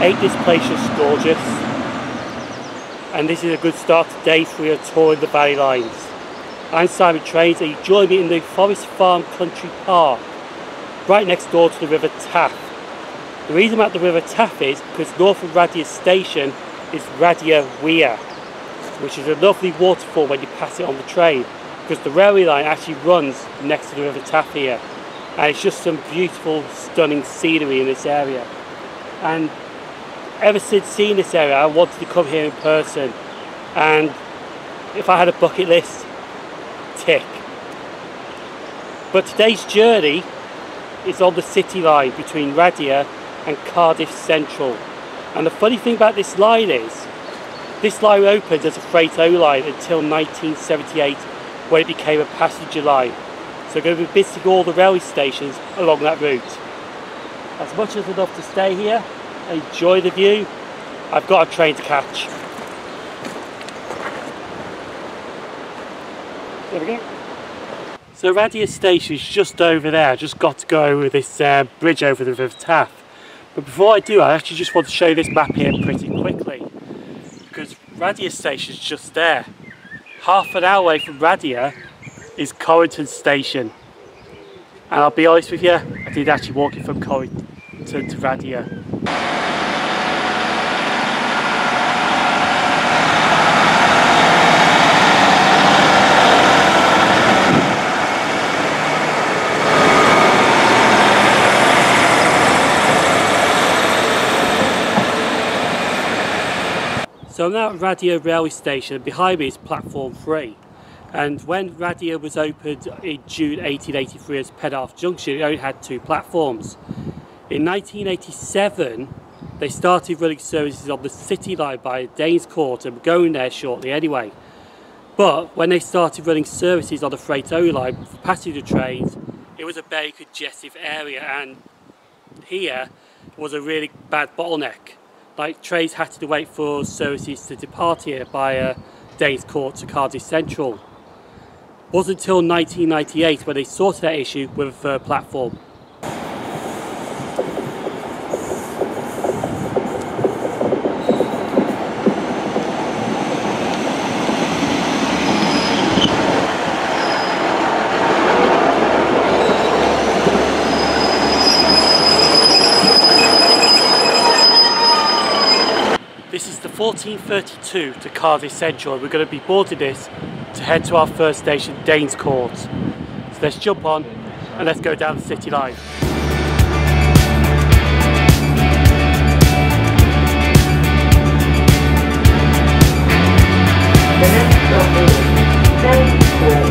ain't this place just gorgeous? And this is a good start to day three of touring the Valley Lines. I'm Simon Trains and you join me in the Forest Farm Country Park, right next door to the River Taff. The reason about the River Taff is because north of Radyr Station is Radyr Weir, which is a lovely waterfall when you pass it on the train, because the railway line actually runs next to the River Taff here. And it's just some beautiful, stunning scenery in this area. And ever since seeing this area, I wanted to come here in person. And if I had a bucket list, tick. But today's journey is on the city line between Radyr and Cardiff Central. And the funny thing about this line is, this line opened as a freight O line until 1978 when it became a passenger line. So we're going to be visiting all the railway stations along that route. As much as love to stay here enjoy the view, I've got a train to catch. There we go. So Radyr Station is just over there. I just got to go over this uh, bridge over the River Taff. But before I do, I actually just want to show this map here pretty quickly. Because Radyr Station is just there. Half an hour away from Radyr is Coryton Station. And I'll be honest with you, I did actually walk it from Coryton to, to So I'm now at Radyr Railway Station behind me is platform 3 and when Radyr was opened in June 1883 as Penarth Junction it only had two platforms. In 1987 they started running services on the City Line by Danescourt and going there shortly anyway. But when they started running services on the Freight O line for passenger trains it was a very congestive area and here was a really bad bottleneck like trains had to wait for services to depart here by uh, Danescourt to Cardiff Central. It wasn't until 1998 when they sorted that issue with a third platform. 1432 to Cardiff Central. We're going to be boarding this to head to our first station, Danescourt. So let's jump on and let's go down the city line. The next stop is Danescourt.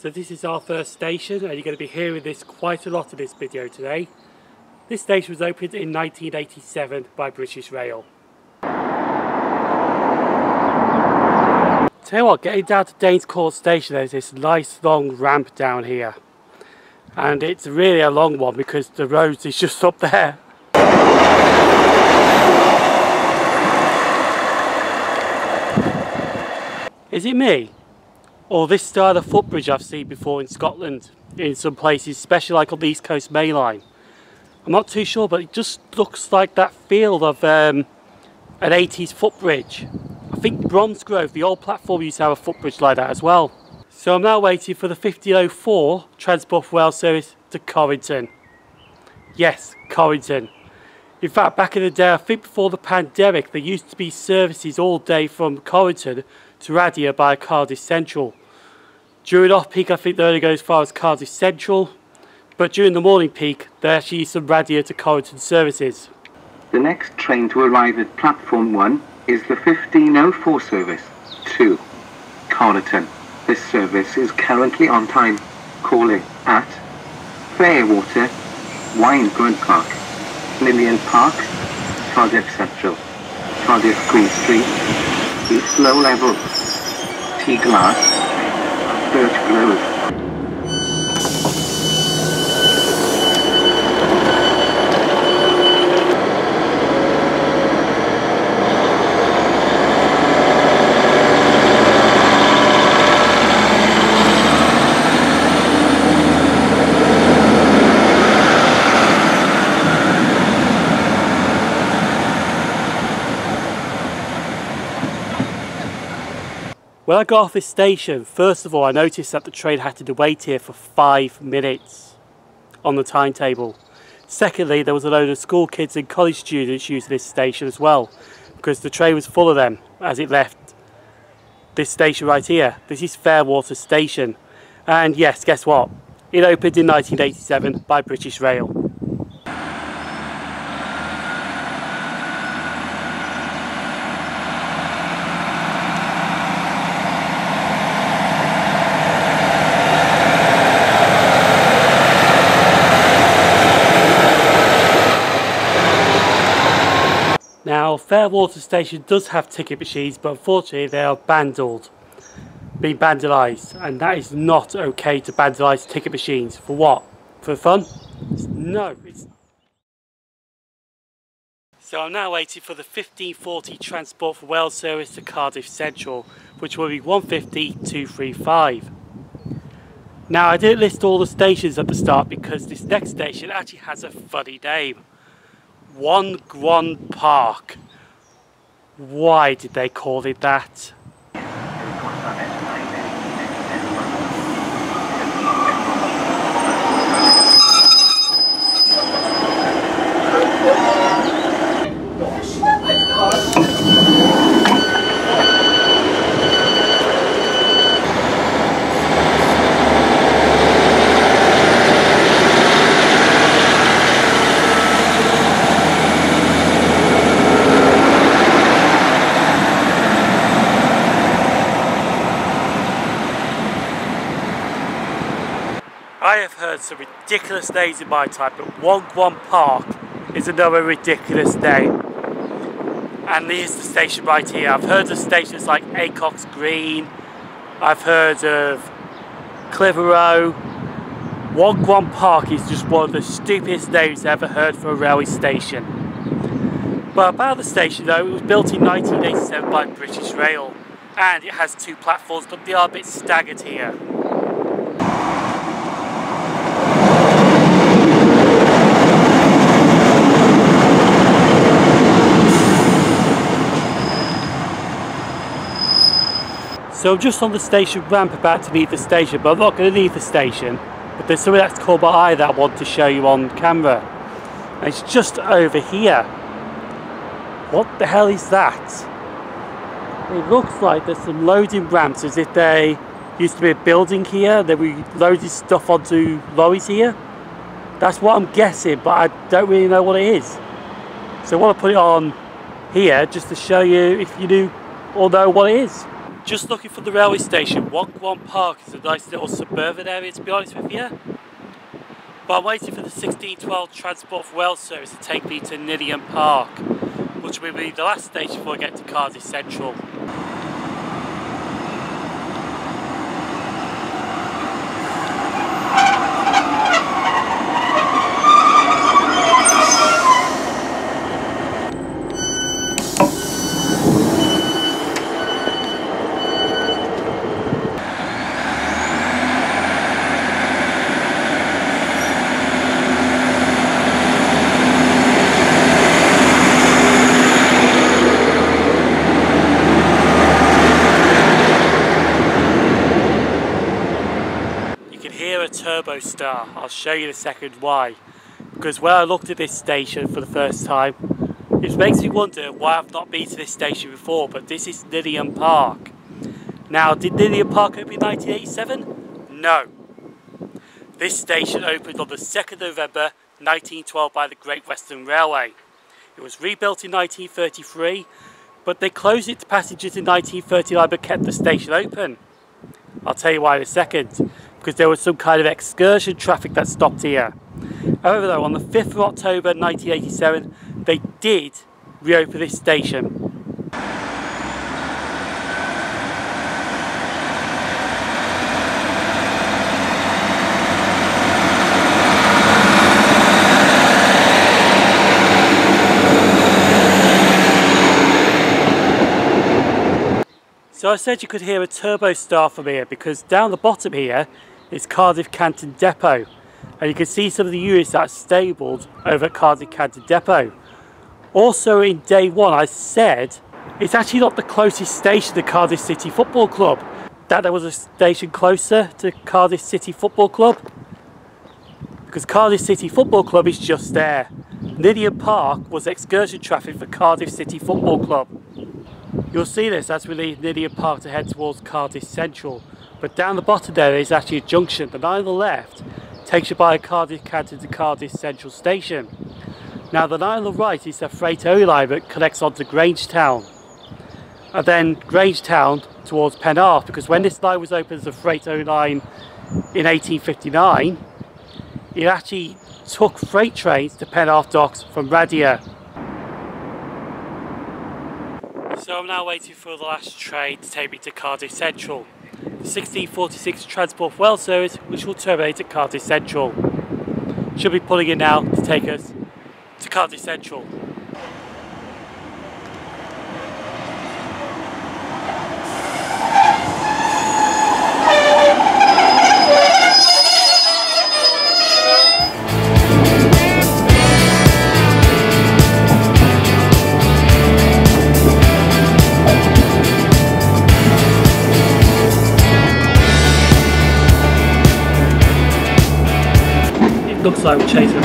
So this is our first station and you're going to be hearing this quite a lot in this video today. This station was opened in 1987 by British Rail. Tell you what, getting down to Danescourt Station there's this nice long ramp down here. And it's really a long one because the road is just up there. Is it me? Or this style of footbridge I've seen before in Scotland in some places, especially like on the East Coast Main Line. I'm not too sure, but it just looks like that feel of um, an 80s footbridge. I think Bromsgrove, the old platform, used to have a footbridge like that as well. So I'm now waiting for the 1504 Transport Rail service to Coryton. Yes, Coryton. In fact, back in the day, I think before the pandemic, there used to be services all day from Coryton to Radyr by Cardiff Central. During off-peak, I think they only go as far as Cardiff Central, but during the morning peak, they actually use some Radyr to Coryton services. The next train to arrive at platform 1 is the 1504 service to Coryton. This service is currently on time. calling at Fairwater, Waun-Gron Park, Ninian Park, Cardiff Central, Cardiff Queen Street, Heath Low Level, Ty Glas, 30 quilômetros. Né? When I got off this station, first of all, I noticed that the train had to wait here for five minutes on the timetable. Secondly, there was a load of school kids and college students using this station as well, because the train was full of them as it left this station right here. This is Fairwater Station. And yes, guess what? It opened in 1987 by British Rail. Now, Fairwater Station does have ticket machines, but unfortunately they are bandled, being vandalised, and that is not okay to vandalise ticket machines. For what? For fun? No. It's... So I'm now waiting for the 1540 Transport for Wales service to Cardiff Central, which will be 150-235. Now I didn't list all the stations at the start because this next station actually has a funny name. Waun-Gron Park. Why did they call it that? I have heard some ridiculous names in my time, but Waun-Gron Park is another ridiculous name. And here's the station right here. I've heard of stations like Acocks Green, I've heard of Clitheroe. Waun-Gron Park is just one of the stupidest names I've ever heard for a railway station. But about the station though, it was built in 1987 by British Rail and it has two platforms but they are a bit staggered here. So I'm just on the station ramp about to leave the station, but I'm not going to leave the station. But there's something that's caught my eye that I want to show you on camera. And it's just over here. What the hell is that? It looks like there's some loading ramps as if they used to be a building here. Then we loaded stuff onto lorries here. That's what I'm guessing, but I don't really know what it is. So I want to put it on here just to show you if you do or know what it is. Just looking for the railway station, Waun-Gron Park is a nice little suburban area to be honest with you. But I'm waiting for the 1612 Transport for Wales service to take me to Ninian Park, which will be the last station before I get to Cardiff Central. You can hear a turbo star. I'll show you in a second why. Because when I looked at this station for the first time, it makes me wonder why I've not been to this station before, but this is Ninian Park. Now, did Ninian Park open in 1987? No. This station opened on the 2nd of November 1912 by the Great Western Railway. It was rebuilt in 1933, but they closed it to passengers in 1939 but kept the station open. I'll tell you why in a second. Because there was some kind of excursion traffic that stopped here. However though, on the 5th of October 1987, they did reopen this station. So I said you could hear a Turbostar from here because down the bottom here is Cardiff Canton Depot and you can see some of the units that are stabled over at Cardiff Canton Depot. Also in day one I said it's actually not the closest station to Cardiff City Football Club. That there was a station closer to Cardiff City Football Club because Cardiff City Football Club is just there. Ninian Park was excursion traffic for Cardiff City Football Club. You'll see this as we leave Ninian Park to head towards Cardiff Central. But down the bottom there is actually a junction. The line on the left takes you by a Cardiff Canton to Cardiff Central Station. Now the line on the right is the freight only line that connects onto Grangetown. And then Grangetown towards Penarth because when this line was opened as a freight only line in 1859 it actually took freight trains to Penarth docks from Radyr So I'm now waiting for the last train to take me to Cardiff Central. The 1646 Transport for service which will terminate at Cardiff Central. Should be pulling in now to take us to Cardiff Central.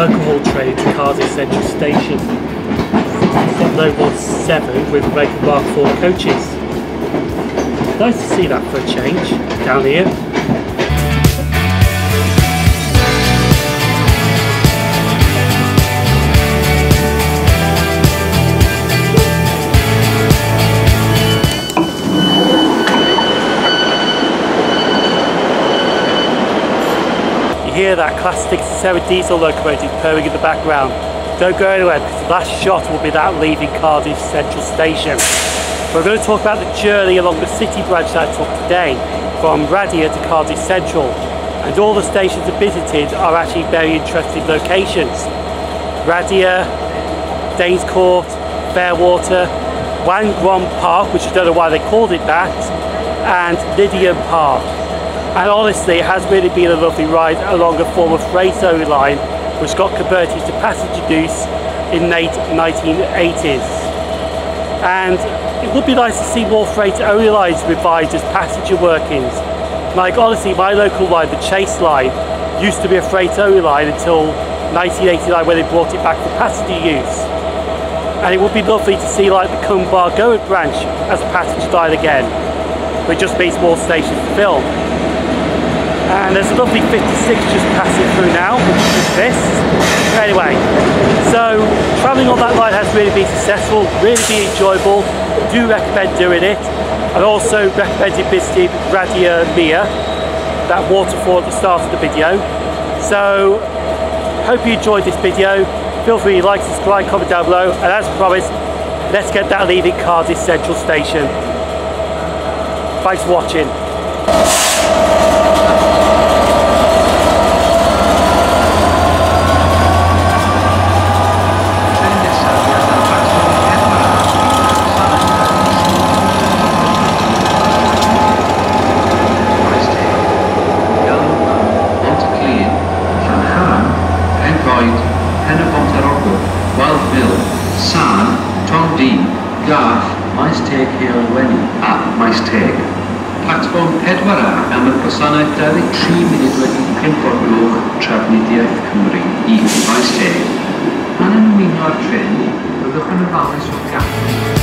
Like we're chasing a local haul train to Cardiff Central Station. It's 7 with Mark 4 coaches. Nice to see that for a change down here. Hear that classic 67 diesel locomotive purring in the background. Don't go anywhere because the last shot will be that leaving Cardiff Central Station. We're going to talk about the journey along the city branch that I took today from Radyr to Cardiff Central and all the stations I visited are actually very interesting locations. Radyr, Danes Court, Fairwater, Waun-Gron Park, which I don't know why they called it that, and Ninian Park and honestly it has really been a lovely ride along a former freight only line which got converted to passenger use in the late 1980s and it would be nice to see more freight only lines revived as passenger workings. Like honestly my local line the Chase line used to be a freight only line until 1989 when they brought it back for passenger use. And it would be lovely to see like the Cumbar Goa branch as a passenger line again but it just means more stations to fill and there's a lovely 56 just passing through now, which is this. Anyway, so travelling on that line has really been successful, really been enjoyable. Do recommend doing it. And also recommended visiting Radyr Weir, that waterfall at the start of the video. So, hope you enjoyed this video. Feel free to like, subscribe, comment down below. And as promised, let's get that leaving Cardiff Central Station. Thanks for watching. maesteg. Platfform 4A am y gwasanaeth 23 munud wedi 5 o'r gloch trafnidiaeth Cymru i maesteg. Pan yn ymuno ar tren, byddwch yn ofalus o'r gallwn.